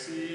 see